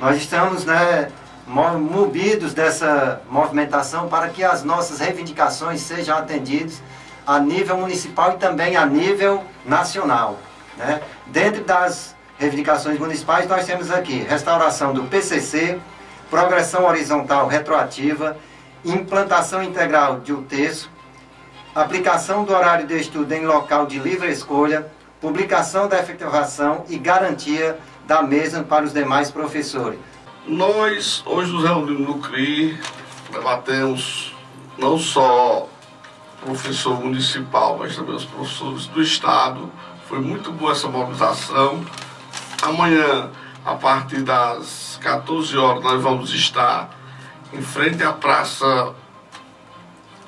Nós estamos né, movidos dessa movimentação para que as nossas reivindicações sejam atendidas a nível municipal e também a nível nacional. Né? Dentro das reivindicações municipais, nós temos aqui restauração do PCC, progressão horizontal retroativa, implantação integral de um terço, aplicação do horário de estudo em local de livre escolha, publicação da efetivação e garantia da mesma para os demais professores. Nós hoje nos reunimos no CRI, debatemos não só professor municipal, mas também os professores do Estado. Foi muito boa essa mobilização. Amanhã, a partir das 14 horas, nós vamos estar em frente à Praça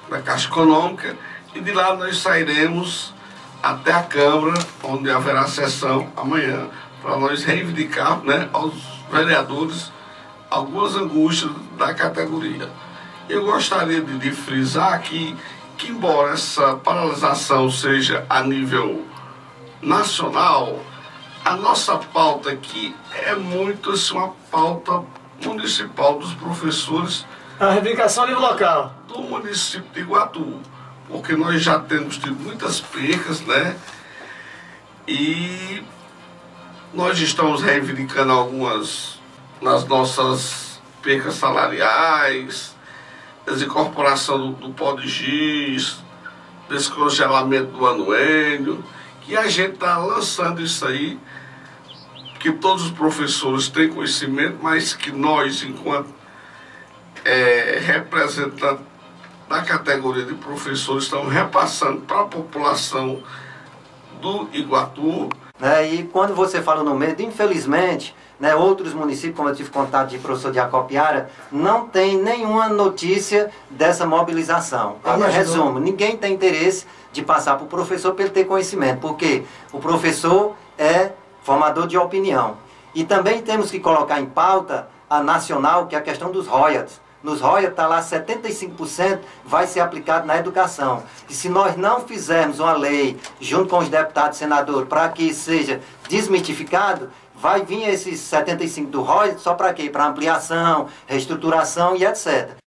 da Caixa Econômica e de lá nós sairemos até a Câmara, onde haverá sessão amanhã, para nós reivindicar né, aos vereadores algumas angústias da categoria. Eu gostaria de, de frisar que, que, embora essa paralisação seja a nível nacional, a nossa pauta aqui é muito assim, uma pauta municipal dos professores. A reivindicação a nível local. Do município de Iguatu. Porque nós já temos tido muitas percas, né? E nós estamos reivindicando algumas nas nossas percas salariais, desincorporação do, do pó de giz, descongelamento do anuênio, que a gente está lançando isso aí que todos os professores têm conhecimento, mas que nós, enquanto é, representantes da categoria de professores, estamos repassando para a população do Iguatu. Né, e quando você fala no medo, infelizmente, né, outros municípios, como eu tive contato de professor de Acopiara, não tem nenhuma notícia dessa mobilização. Resumo, ninguém tem interesse de passar para o professor para ele ter conhecimento, porque o professor é formador de opinião. E também temos que colocar em pauta a nacional, que é a questão dos royalties. Nos royalties está lá 75% vai ser aplicado na educação. E se nós não fizermos uma lei, junto com os deputados e senadores, para que seja desmitificado, vai vir esses 75 do royalties só para quê? Para ampliação, reestruturação e etc.